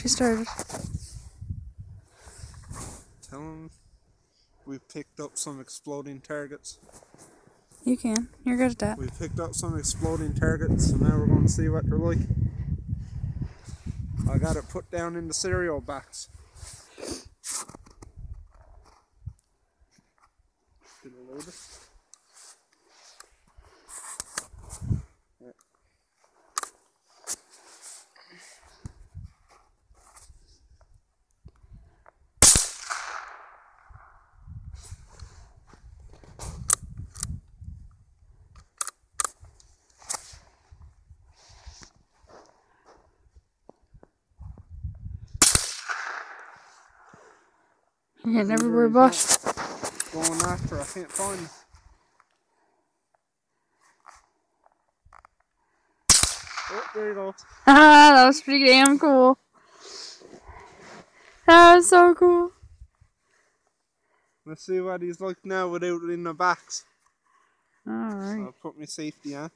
She started. Tell him we picked up some exploding targets. You can. You're good at that. We picked up some exploding targets, and now we're going to see what they're like. I got it put down in the cereal box. Did I load it? These everywhere but. Going after, I can't find them. Oh, there you go. Ah, that was pretty damn cool. That was so cool. Let's see what he's like now without it in the box. Alright. I'll put my safety on.